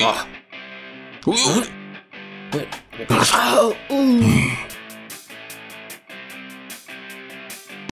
Ah.